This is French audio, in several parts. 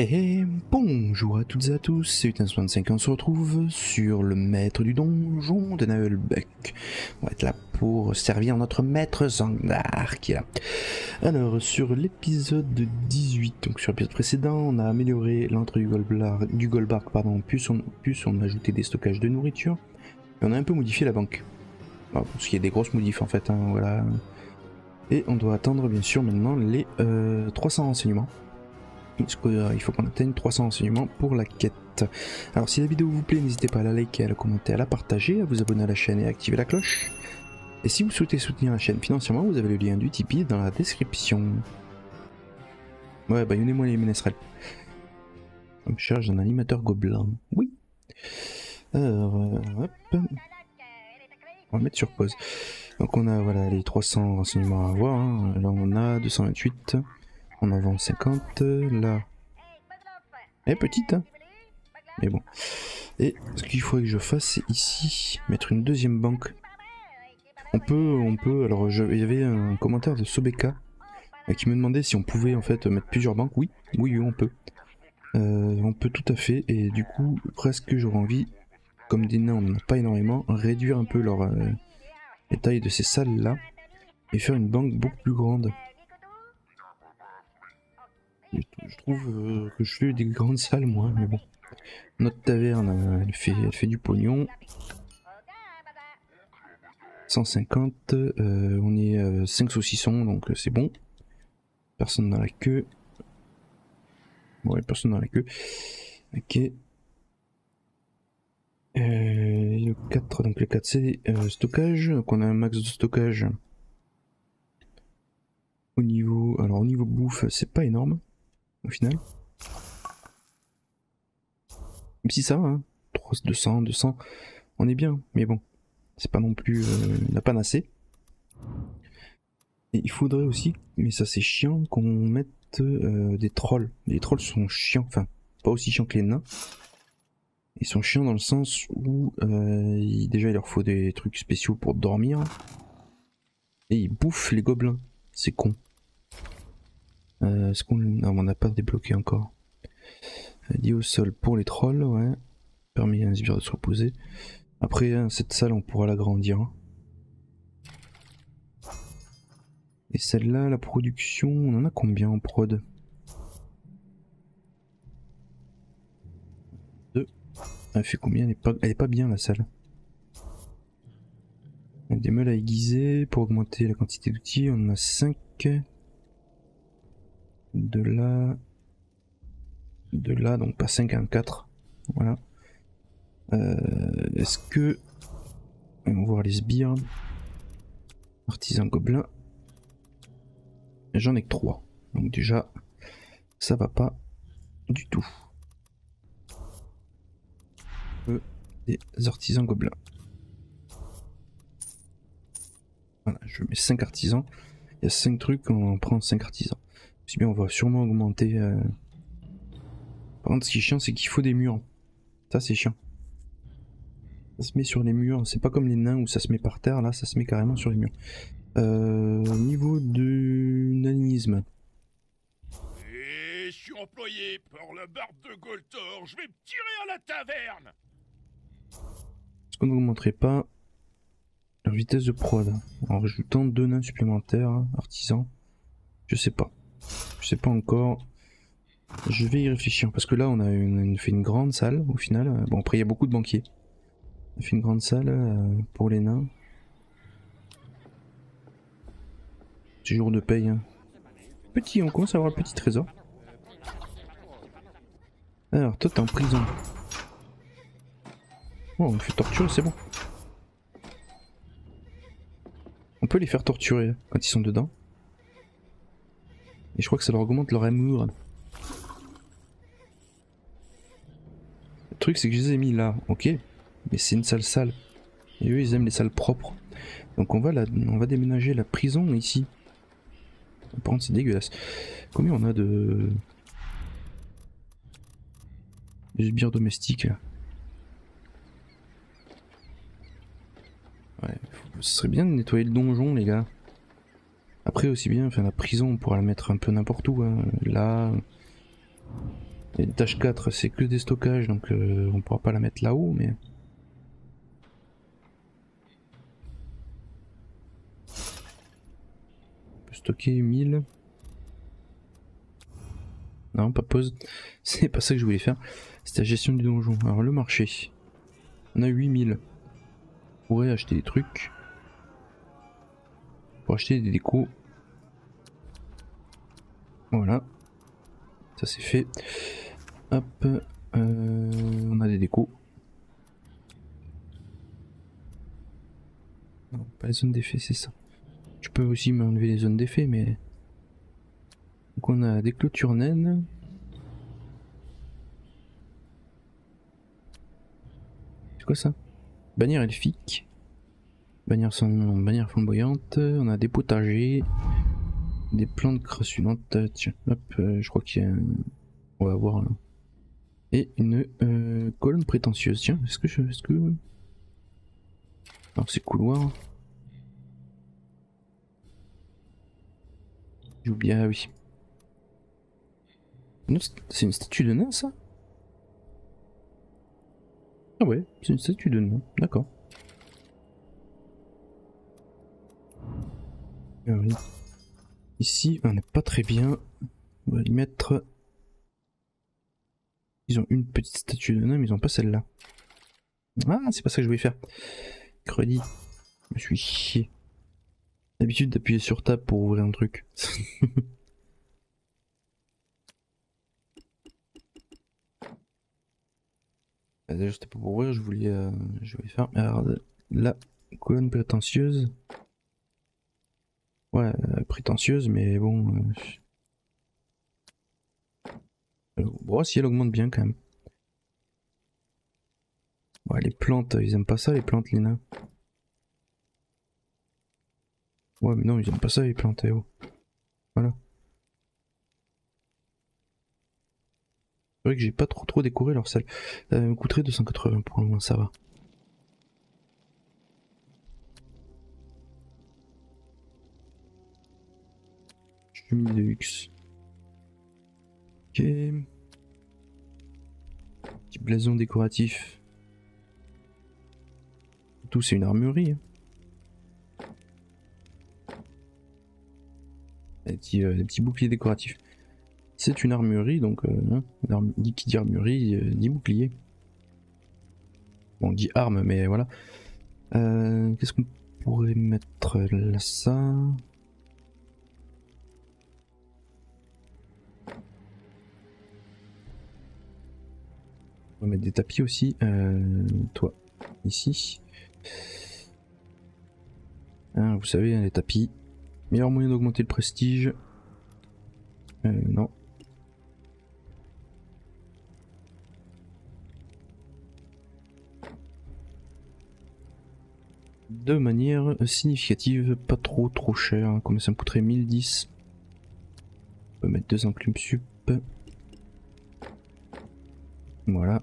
Et bonjour à toutes et à tous, c'est 825 on se retrouve sur le maître du donjon de Naelbeck. On va être là pour servir notre maître Zangdar. Alors, sur l'épisode 18, donc sur l'épisode précédent, on a amélioré l'entrée du du Goldbark pardon, plus on, a ajouté des stockages de nourriture, et on a un peu modifié la banque. Alors, parce qu'il y a des grosses modifs en fait, hein, voilà. Et on doit attendre bien sûr maintenant les euh, 300 renseignements. Il faut qu'on atteigne 300 renseignements pour la quête. Alors si la vidéo vous plaît, n'hésitez pas à la liker, à la commenter, à la partager, à vous abonner à la chaîne et à activer la cloche. Et si vous souhaitez soutenir la chaîne financièrement, vous avez le lien du Tipeee dans la description. Ouais, bah donnez-moi les ménestrels. On me cherche un animateur gobelin. Oui. Alors, euh, hop. On va mettre sur pause. Donc on a voilà les 300 renseignements à avoir. Hein. Là on a 228. On en vend 50. Là. Elle petite, hein Mais bon. Et ce qu'il faudrait que je fasse, c'est ici, mettre une deuxième banque. On peut, on peut, alors je, il y avait un commentaire de Sobeka euh, qui me demandait si on pouvait en fait mettre plusieurs banques. Oui, oui, oui on peut. Euh, on peut tout à fait, et du coup, presque j'aurais envie, comme des nains on n'en a pas énormément, réduire un peu leur, euh, les tailles de ces salles là, et faire une banque beaucoup plus grande. Je trouve euh, que je fais des grandes salles moi, mais bon. Notre taverne, euh, elle fait, elle fait du pognon. 150, euh, on est 5 saucissons, donc c'est bon. Personne dans la queue. Ouais, personne dans la queue. Ok. le 4, donc le 4 c'est stockage, donc on a un max de stockage. Au niveau, alors au niveau bouffe, c'est pas énorme final. Même si ça va, hein. 200, 200, on est bien, mais bon, c'est pas non plus euh, la panacée. Il faudrait aussi, mais ça c'est chiant, qu'on mette euh, des trolls. Les trolls sont chiants, enfin, pas aussi chiants que les nains. Ils sont chiants dans le sens où euh, déjà il leur faut des trucs spéciaux pour dormir. Et ils bouffent les gobelins. C'est con. Euh, Est-ce qu'on n'a pas débloqué encore Dit au sol pour les trolls, ouais. Permis à un sbire de se reposer. Après, hein, cette salle, on pourra l'agrandir. Et celle-là, la production, on en a combien en prod? Deux. Elle fait combien? Elle est, pas, elle est pas bien la salle. Des meules à aiguiser pour augmenter la quantité d'outils. On en a 5 de là, de là, donc pas 5 à 4. Voilà. Euh, est-ce que. On va voir les sbires. Artisan gobelin. J'en ai que 3. Donc déjà, ça va pas du tout. Des artisans gobelins. Voilà, je mets 5 artisans. Il y a 5 trucs, on prend 5 artisans. Si bien on va sûrement augmenter. Euh... Par contre, ce qui est chiant, c'est qu'il faut des murs. Ça, c'est chiant. Ça se met sur les murs. C'est pas comme les nains où ça se met par terre. Là, ça se met carrément sur les murs. Euh, au niveau du nanisme. Et je suis employé par la barbe de Goltor. Je vais me tirer à la taverne. Est-ce qu'on n'augmenterait pas leur vitesse de prod? En rajoutant deux nains supplémentaires, artisans Je sais pas. Je sais pas encore. Je vais y réfléchir parce que là on a fait une grande salle au final. Bon après il y a beaucoup de banquiers. On a fait une grande salle euh, pour les nains. C'est jour de paye. Hein. Petit, on commence à avoir le petit trésor. Alors toi t'es en prison. Oh on fait torturer, c'est bon. On peut les faire torturer quand ils sont dedans. Et je crois que ça leur augmente leur amour. Le truc c'est que je les ai mis là, ok Mais c'est une salle sale. Et eux ils aiment les salles propres. Donc on va, déménager la prison ici. Par contre c'est dégueulasse. Combien on a de... De sbires domestiques là? Ouais, ce serait bien de nettoyer le donjon les gars. Après aussi bien, la prison on pourra la mettre un peu n'importe où, hein. là, L'étage 4 c'est que des stockages donc euh, on pourra pas la mettre là-haut mais... On peut stocker 1000. Non pas pause, c'est pas ça que je voulais faire. C'est la gestion du donjon. Alors le marché. On a 8000. On pourrait acheter des trucs. Pour acheter des décos. Voilà. Ça c'est fait. Hop. Euh, on a des décos. Non, pas les zones d'effet, c'est ça. Tu peux aussi m'enlever les zones d'effet, mais... Donc on a des clôtures naines. C'est quoi ça? Bannière elfique. Bannière, sans... Bannière flamboyante. On a des potagers des plantes crassulantes. Tiens, hop, euh, je crois qu'il y a. On va voir là. Et une euh, colonne prétentieuse. Tiens, est-ce que je. Est-ce que. Alors, c'est couloir. J'ai oublié, ah oui. C'est une statue de nain, ça? Ah ouais, c'est une statue de nain, d'accord. Oui. Ici, on n'est pas très bien. On va y mettre... Ils ont une petite statue de nain, mais ils ont pas celle-là. Ah, c'est pas ça que je voulais faire. Crédit. Je me suis chié. L'habitude d'appuyer sur tab pour ouvrir un truc. Ah, d'ailleurs, c'était pas pour ouvrir, je voulais, euh, je voulais faire. Alors, la colonne prétentieuse. Euh, prétentieuse, mais bon. Euh... Bon, si elle augmente bien quand même. Ouais, les plantes, ils aiment pas ça, les plantes, les nains. Ouais, mais non, ils aiment pas ça, les plantes, eh oh. Voilà. C'est vrai que j'ai pas trop trop décoré leur salle. Ça me coûterait 280 pour le moment, ça va. Luxe. Ok. Petit blason décoratif. Tout c'est une armurerie. Hein. Des petits, euh, petits, boucliers décoratifs. C'est une armurerie, donc euh, hein, qui dit armurerie euh, dit bouclier. Bon, on dit arme, mais voilà. Euh, qu'est-ce qu'on pourrait mettre là ça? Mettre des tapis aussi. Euh, toi, ici. Hein, vous savez, hein, les tapis. Meilleur moyen d'augmenter le prestige. Euh, non. De manière significative, pas trop trop cher. Hein. Combien ça me coûterait? 1010 On peut mettre deux enclumes sup. Voilà.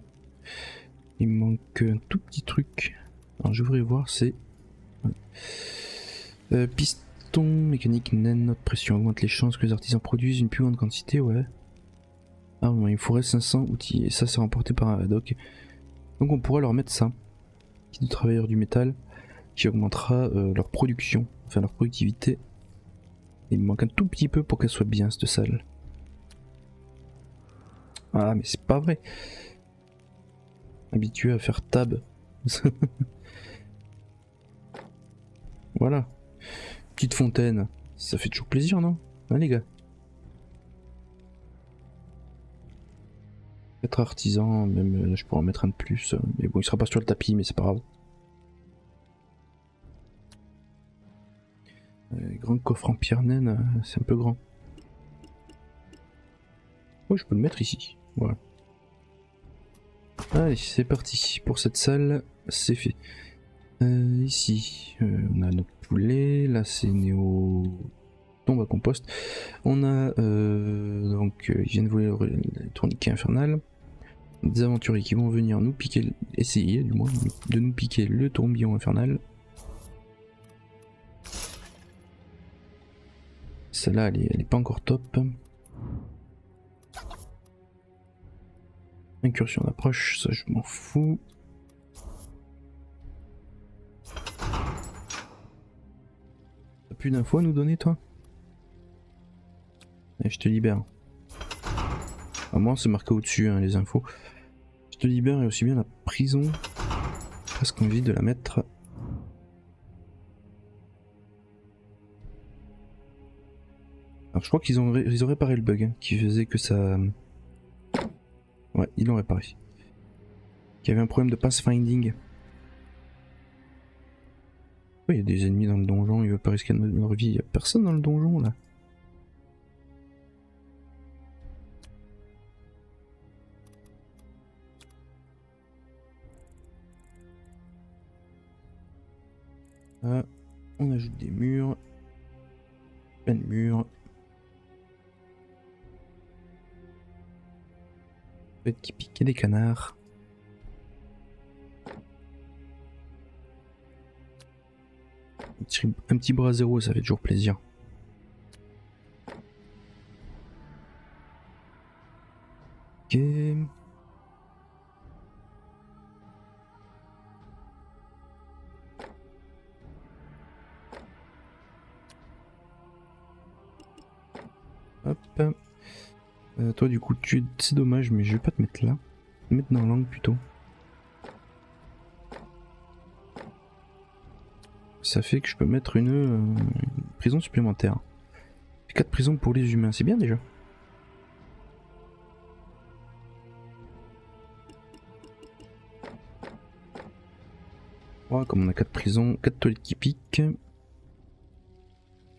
Il me manque un tout petit truc. Alors je voudrais voir, c'est... Euh, piston mécanique naine, notre pression augmente les chances que les artisans produisent une plus grande quantité, ouais. Ah il me faudrait 500 outils, et ça c'est remporté par un doc. Donc on pourra leur mettre ça. Qui de travailleurs du métal, qui augmentera euh, leur production, enfin leur productivité. il me manque un tout petit peu pour qu'elle soit bien cette salle. Ah mais c'est pas vrai habitué à faire tab. voilà. Petite fontaine. Ça fait toujours plaisir, non Hein les gars Être artisan, même là je pourrais en mettre un de plus. Mais bon, il sera pas sur le tapis, mais c'est pas grave. Euh, grand coffre en pierre naine, euh, c'est un peu grand. Oh, je peux le mettre ici. Voilà. Allez, c'est parti. Pour cette salle, c'est fait. Euh, ici, euh, on a notre poulet. Là, c'est Néo tombe à compost. On a euh, donc, ils viennent voler le, tourniquet infernal. Des aventuriers qui vont venir nous piquer, essayer du moins, de nous piquer le tourbillon infernal. Celle-là, elle, elle est pas encore top. Incursion d'approche, ça je m'en fous. T'as plus d'infos à nous donner toi? Et je te libère. À moi c'est marqué au-dessus hein, les infos. Je te libère et aussi bien la prison. Presque envie de la mettre. Alors je crois qu'ils ont, ils ont réparé le bug hein, qui faisait que ça... Ouais, ils l'ont réparé. Il y avait un problème de pathfinding. Oui, il y a des ennemis dans le donjon, ils veulent pas risquer leur vie. Il y a personne dans le donjon là. Ah, on ajoute des murs. Plein de murs. Qui piquait des canards. Un petit, un petit bras zéro, ça fait toujours plaisir. Toi du coup tu c'est dommage mais je vais pas te mettre là. Mettre dans l'angle plutôt. Ça fait que je peux mettre une, euh, prison supplémentaire. 4 prisons pour les humains, c'est bien déjà. comme on a 4 prisons, 4 toilettes qui piquent.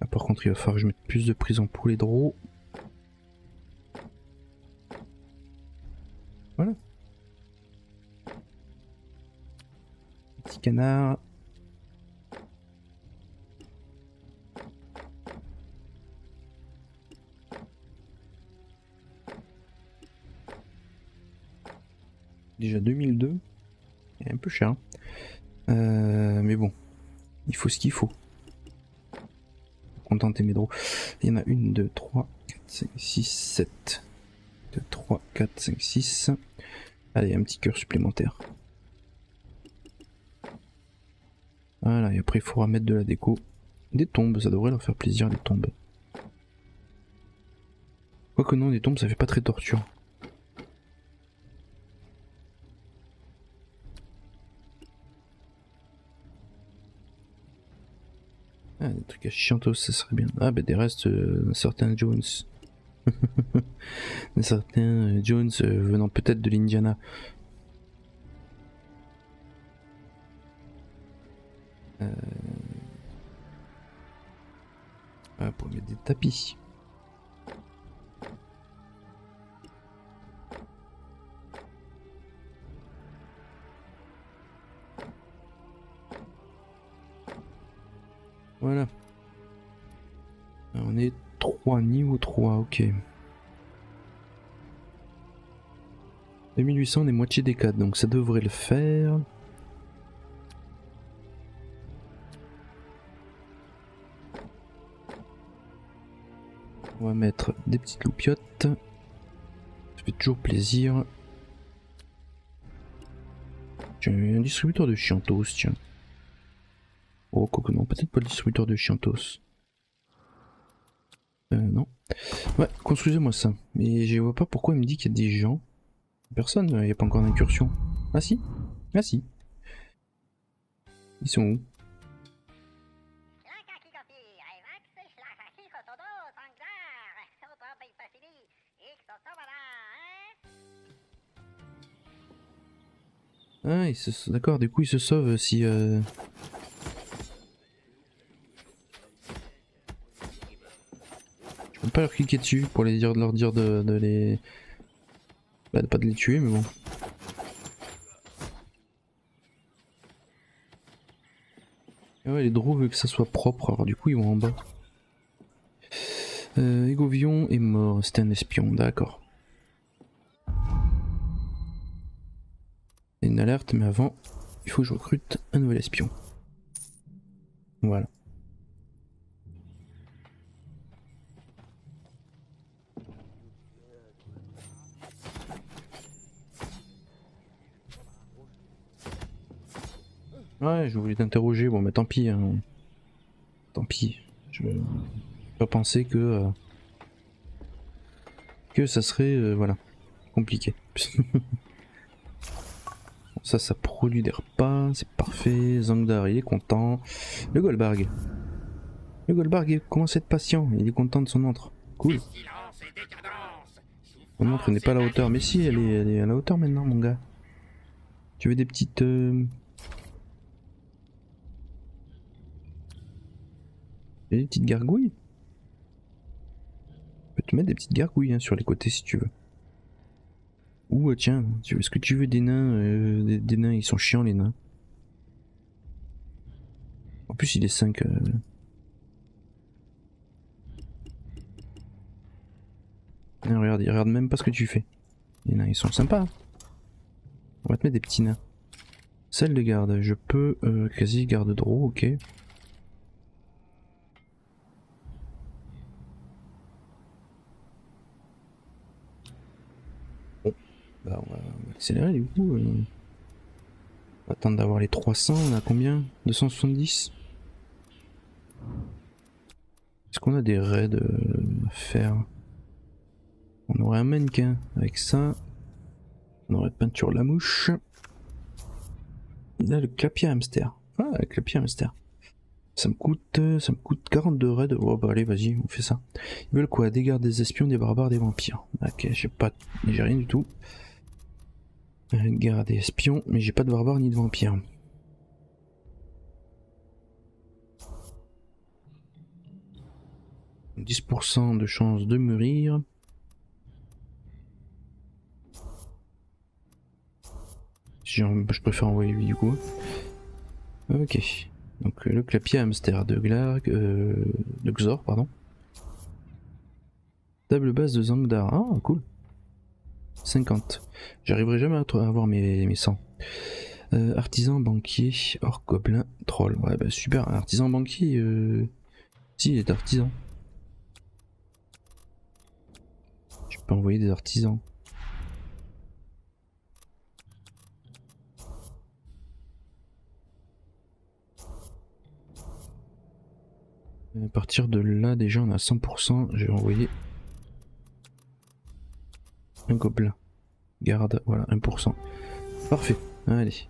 Ah, par contre il va falloir que je mette plus de prisons pour les draws. Déjà 2002. est un peu cher. Euh, mais bon. Il faut ce qu'il faut. Contenter mes draws. Il y en a une, deux, trois, quatre, cinq, six, sept. 3, 4, 5, 6. Allez, un petit cœur supplémentaire. Voilà, et après il faudra mettre de la déco. Des tombes, ça devrait leur faire plaisir, les tombes. Quoique non, des tombes, ça fait pas très torture. Ah, des trucs à chiantos, ça serait bien. Ah, bah des restes euh, certains Jones. certains euh, Jones euh, venant peut-être de l'Indiana. Euh... Ah, pour mettre des tapis. Voilà. On est 3, niveau 3, ok. 2800 on est moitié des 4, donc ça devrait le faire. Va mettre des petites loupiottes. Ça fait toujours plaisir. Tiens, un distributeur de chiantos, tiens. Oh, quoi non, peut-être pas le distributeur de chiantos. Euh, non. Ouais, construisez-moi ça. Mais je vois pas pourquoi il me dit qu'il y a des gens. Personne, il n'y a pas encore d'incursion. Ah si Ah si. Ils sont où? Ah, d'accord, du coup ils se sauvent si... Euh... pas leur cliquer dessus pour les dire, leur dire de, les... Bah, pas de les tuer mais bon. ouais les drôles veulent que ça soit propre alors du coup ils vont en bas. Euh, Egovion est mort, c'était un espion, d'accord. une alerte, mais avant, il faut que je recrute un nouvel espion. Voilà. Ouais, je voulais t'interroger, bon mais tant pis. Hein. Tant pis. Je pas pensé que... Euh, que ça serait... Euh, voilà. Compliqué. Ça, ça produit des repas, c'est parfait. Zangdar, il est content. Le Goldberg. Le Goldberg commence à être patient, il est content de son montre. Cool. Mon montre n'est pas à la hauteur, mais si, elle est, elle est à la hauteur maintenant, mon gars. Tu veux des petites. euh, Des petites gargouilles? Je peux te mettre des petites gargouilles hein, sur les côtés si tu veux. Ou euh, tiens, est-ce que tu veux des nains euh, des, des nains, ils sont chiants les nains? En plus, il est 5. regarde, il regarde même pas ce que tu fais. Les nains, ils sont sympas. On va te mettre des petits nains. Celle de garde, je peux euh, quasi garde draw, ok. Bah on va, accélérer du coup. euh. On va attendre d'avoir les 300, on a combien? 270 Est-ce qu'on a des raids euh, à faire? On aurait un mannequin avec ça. On aurait peinture la mouche. Là, le clapier hamster. Ah, le clapier hamster. Ça me coûte, euh, ça me coûte 42 raids. Oh bah allez, vas-y, on fait ça. Ils veulent quoi? Des gardes, des espions, des barbares, des vampires. Ok, j'ai pas, j'ai rien du tout. Garde et espions, mais j'ai pas de barbares ni de vampires. « 10% de chance de mûrir. Je préfère envoyer lui du coup. Ok. Donc euh, le clapier hamster de Glarg, euh, de Xor, pardon. Table base de Zangdar. Ah, cool. 50. J'arriverai jamais à avoir mes, mes 100. Euh, artisan, banquier, orc, gobelin, troll. Ouais, bah super. Artisan, banquier. Euh... Si, il est artisan. Je peux envoyer des artisans. À partir de là, déjà, on a 100%. Je vais envoyer un gobelin. Garde, voilà, 1%. Parfait. Allez.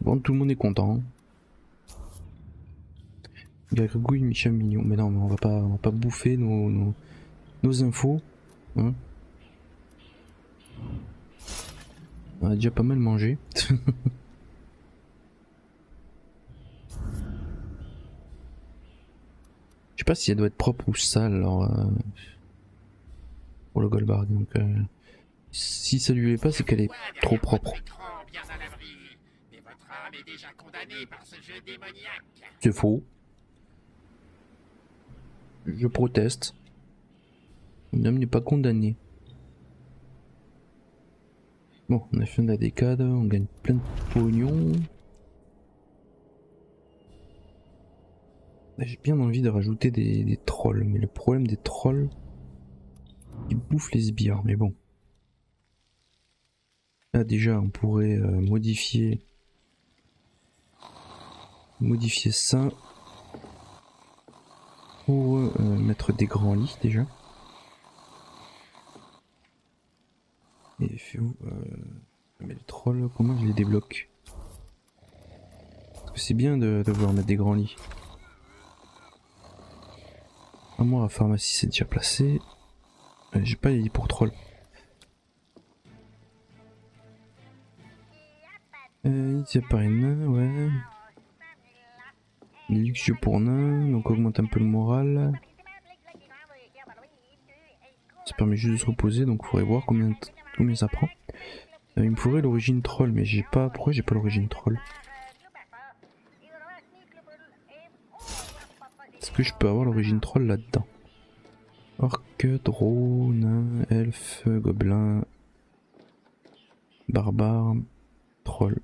Bon, tout le monde est content. Gargouille, Michel Mignon. Mais non, mais on va pas, on va pas bouffer nos, nos, nos infos. Hein on a déjà pas mal mangé. Je sais pas si elle doit être propre ou sale alors euh, pour le Goldberg. Donc euh, si ça lui est pas, c'est qu'elle est trop propre. C'est faux. Je proteste. Mon homme n'est pas condamné. Bon, on a fait la décade, on gagne plein de pognon. Là, J'ai bien envie de rajouter des, des trolls, mais le problème des trolls, ils bouffent les sbires, mais bon. Là déjà, on pourrait euh, modifier modifier ça pour euh, mettre des grands lits déjà. Et fait où euh, Mais les trolls, comment je les débloque? C'est bien de, de vouloir mettre des grands lits. À moi, la pharmacie c'est déjà placé. J'ai pas les lits pour trolls. Euh, il y a pas un nain, ouais. Luxueux pour nain, donc augmente un peu le moral. Ça permet juste de se reposer, donc faudrait voir combien, combien ça prend. Euh, il me faudrait l'origine troll, mais j'ai pas. Pourquoi j'ai pas l'origine troll? Est-ce que je peux avoir l'origine troll là-dedans? Orc, drone, elfe, gobelin, barbare, troll.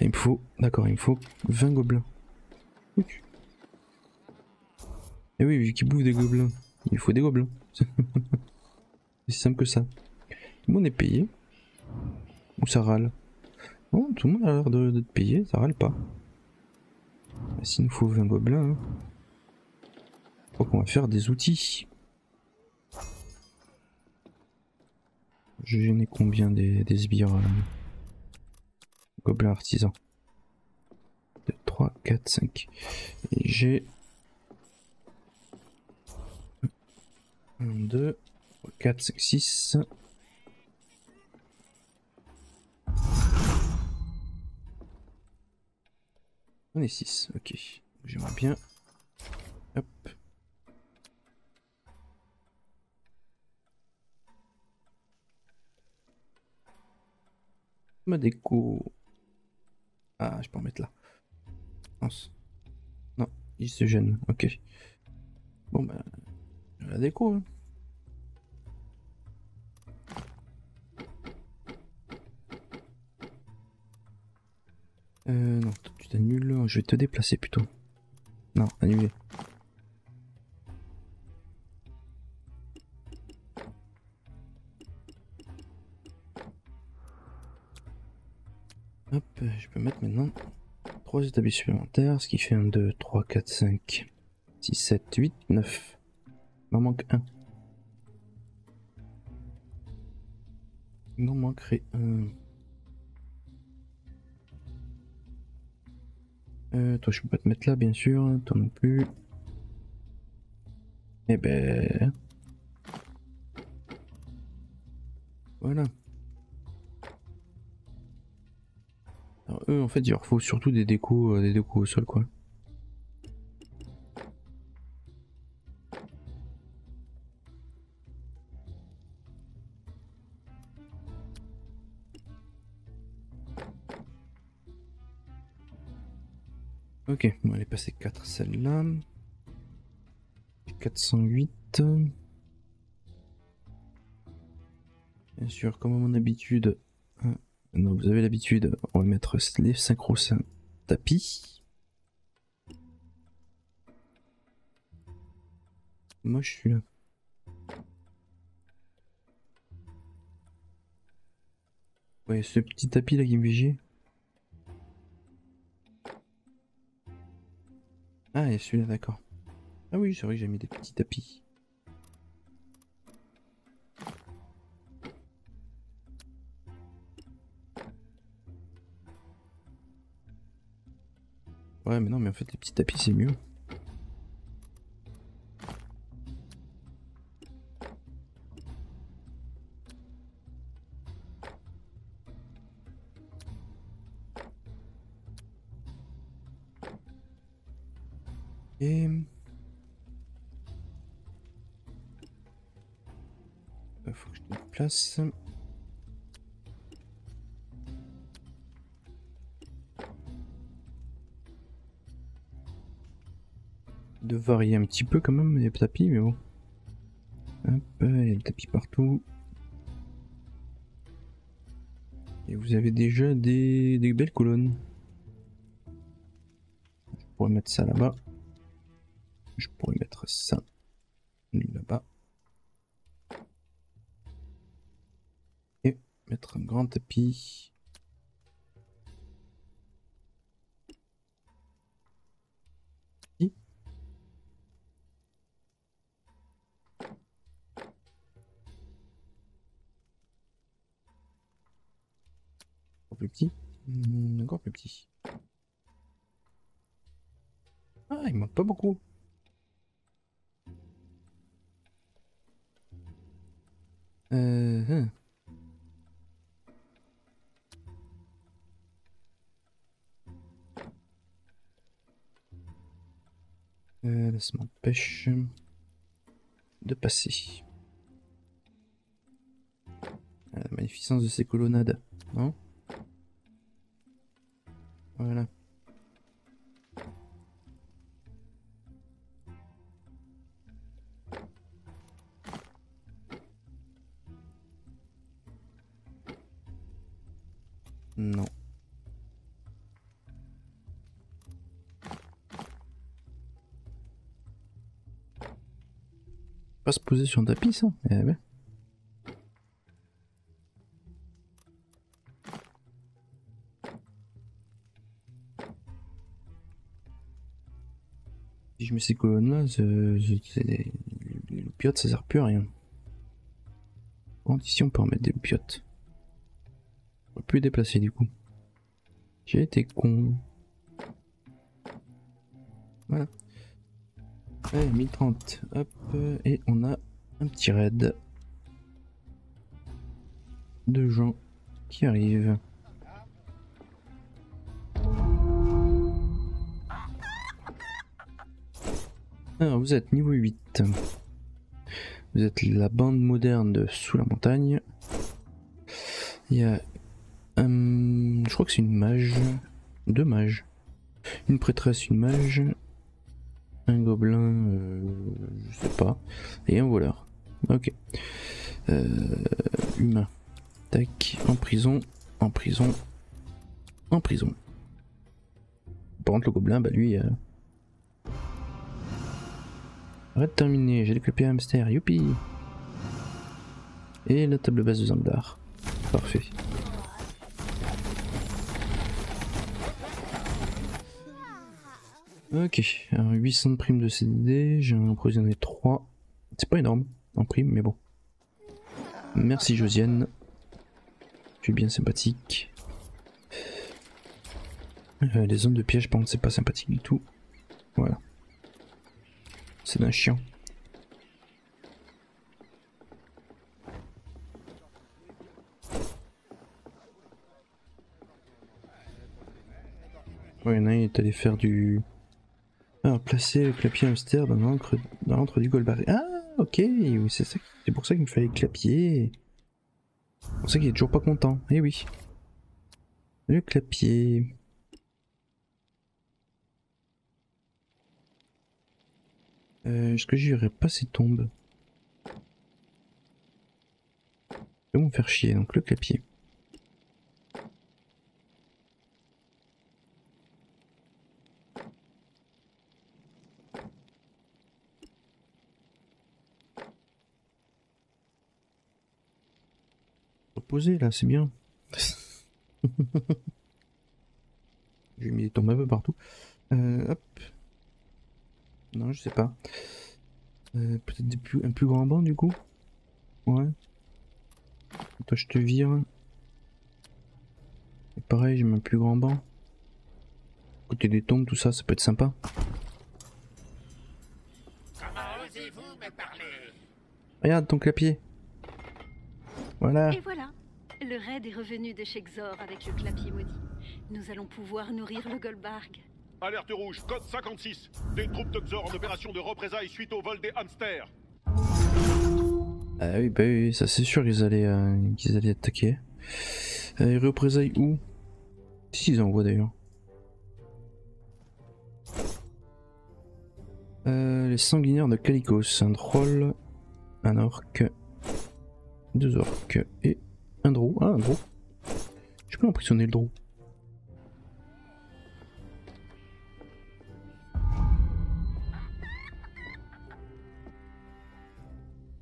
Il me faut. D'accord, il me faut 20 gobelins. Et oui, vu qu'il bouffe des gobelins, il faut des gobelins. C'est si simple que ça. Le monde est payé. Ou ça râle Bon, tout le monde a l'air d'être payé, ça râle pas. S'il nous faut 20 gobelins, hein. je crois qu'on va faire des outils. J'en ai combien des, des sbires euh, Gobelins artisans 2, 3, 4, 5. Et j'ai 1, 2, 3, 4, 5, 6. On est 6, ok. J'aimerais bien. Hop. Ma déco. Ah, je peux en mettre là. Non, il se gêne, ok. Bon bah. La déco, hein. Euh, non, tu t'annules. Je vais te déplacer plutôt. Non, annuler. Je peux mettre maintenant 3 établis supplémentaires, ce qui fait 1, 2, 3, 4, 5, 6, 7, 8, 9. Il m'en manque un. Il m'en manquerait un. Euh, toi, je peux pas te mettre là, bien sûr. Toi non plus. Eh ben. Voilà. Alors, eux, en fait, il leur faut surtout des décos, euh, des décos au sol, quoi. Ok, on va aller passer 4 celles-là. 408. Bien sûr, comme à mon habitude. Non, vous avez l'habitude, on va mettre les synchro tapis. Moi je suis là. Ouais, ce petit tapis là qui me. Ah, et celui-là, d'accord. Ah oui, c'est vrai que j'ai mis des petits tapis. Ouais, mais non, mais en fait, les petits tapis, c'est mieux. Et... Faut que je te place. Varier un petit peu quand même les tapis, mais bon. Hop, il y a le tapis partout. Et vous avez déjà des, des belles colonnes. Je pourrais mettre ça là-bas. Je pourrais mettre ça là-bas. Et mettre un grand tapis. Plus petit. Hmm, Encore plus petit. Ah, il manque pas beaucoup. Euh, hein. Euh, là, ça m'empêche de passer. Ah, La magnificence de ces colonnades, non? Voilà. Non. Pas se poser sur un tapis, ça Eh ben. Mets ces colonnes là, les loupiotes ça sert plus à rien. Ici on peut en mettre des loupiotes. On peut plus déplacer du coup. J'ai été con. Voilà. Allez, 1030. Hop. Et on a un petit raid de gens qui arrivent. Alors vous êtes niveau 8. Vous êtes la bande moderne de Sous la montagne. Il y a un... Je crois que c'est une mage. Deux mages. Une prêtresse, une mage. Un gobelin, euh, je sais pas. Et un voleur. Ok. Euh, humain. Tac. En prison. En prison. En prison. Par contre, le gobelin, bah lui. Euh... Arrête terminé, j'ai découpé un hamster, youpi Et la table base de Zandar. Parfait. Ok, alors 800 de primes de CDD, j'ai un emprisonné 3. C'est pas énorme en prime, mais bon. Merci Josiane. Tu es bien sympathique. Euh, les zones de piège, par contre, c'est pas sympathique du tout. Voilà. C'est d'un chien. Ouais, il il est allé faire du... Alors, placer le clapier hamster dans l'entre du goldbar. Ah, ok, oui, c'est ça. C'est pour ça qu'il me fallait clapier. C'est pour ça qu'il est toujours pas content. Eh oui. Le clapier. Euh, Est-ce que j'irai pas ces tombes Ils vont me faire chier, donc le clapier. Reposer là, c'est bien. J'ai mis des tombes un peu partout. Euh, hop. Non, je sais pas. Euh, Peut-être un plus grand banc du coup Ouais. Toi, je te vire. Et pareil, j'ai un plus grand banc. Côté des tombes, tout ça, ça peut être sympa. Regarde ton clapier. Voilà. Et voilà, le raid est revenu de chez Xor avec le clapier maudit. Nous allons pouvoir nourrir le Goldbarg. Alerte rouge, code 56. Des troupes de Xor en opération de représailles suite au vol des hamsters. Ah oui, bah oui, ça c'est sûr qu'ils allaient, euh, qu'ils allaient attaquer. Euh, représailles où? Si ils envoient d'ailleurs? Euh, les sanguinaires de Calicos, un troll, un orc, deux orques et un drou. Ah, un drou. Je peux emprisonner le drou.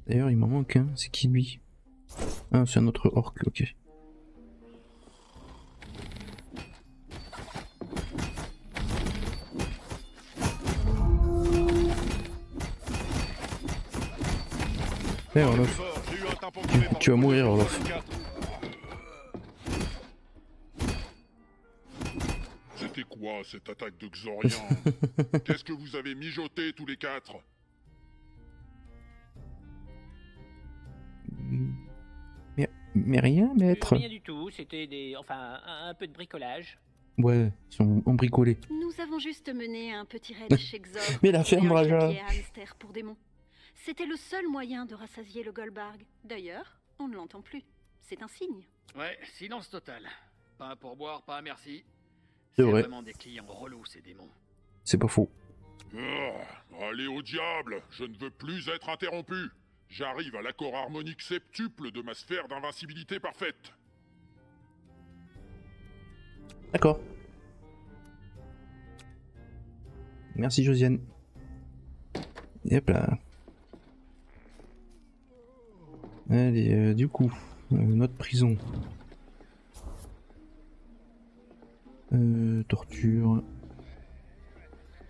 D'ailleurs, il m'en manque un. C'est qui lui Ah, c'est un autre orc, ok. Eh, Orlof. Tu, tu vas mourir, Orlof. C'était quoi cette attaque de Xorian Qu'est-ce que vous avez mijoté tous les quatre Mais, mais rien, maître. Rien du tout, c'était des. Enfin, un, un peu de bricolage. Ouais, ils sont ont bricolé. Nous avons juste mené un petit raid chez Xor. Mais la ferme, Raja. pour démons. C'était le seul moyen de rassasier le Goldbarg. D'ailleurs, on ne l'entend plus. C'est un signe. Ouais, silence total. Pas un pourboire, pas un merci. C'est C'est vrai. vraiment des clients relous, ces démons. C'est pas faux. Ah, Allez au diable Je ne veux plus être interrompu J'arrive à l'accord harmonique septuple de ma sphère d'invincibilité parfaite. D'accord. Merci Josiane. Et hop là. Allez, euh, du coup, euh, notre prison. Euh, torture.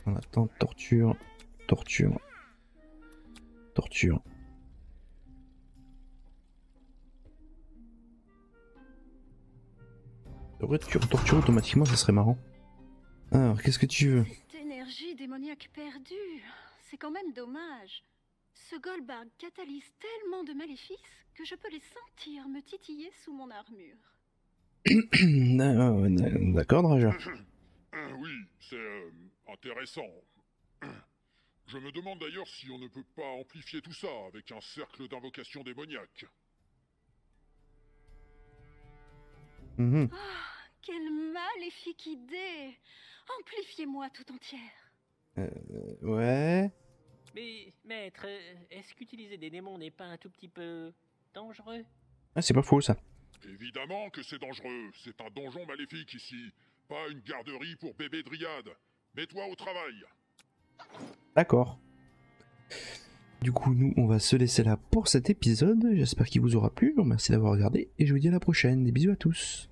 On attend torture. torture. Torture. Torture, torture automatiquement, ça serait marrant. Alors, qu'est-ce que tu veux? Cette énergie démoniaque perdue, c'est quand même dommage. Ce Goldberg catalyse tellement de maléfices que je peux les sentir me titiller sous mon armure. Euh, D'accord, Draja. Euh, oui, c'est euh, intéressant. Je me demande d'ailleurs si on ne peut pas amplifier tout ça avec un cercle d'invocation démoniaque. Mhm. Quelle maléfique idée Amplifiez-moi tout entière. Euh, ouais. Mais, maître, euh, est-ce qu'utiliser des démons n'est pas un tout petit peu dangereux? Ah, c'est pas faux ça. Évidemment que c'est dangereux, c'est un donjon maléfique ici, pas une garderie pour bébé dryade. Mets-toi au travail. D'accord. Du coup, nous, on va se laisser là pour cet épisode. J'espère qu'il vous aura plu. Merci d'avoir regardé et je vous dis à la prochaine. Des bisous à tous.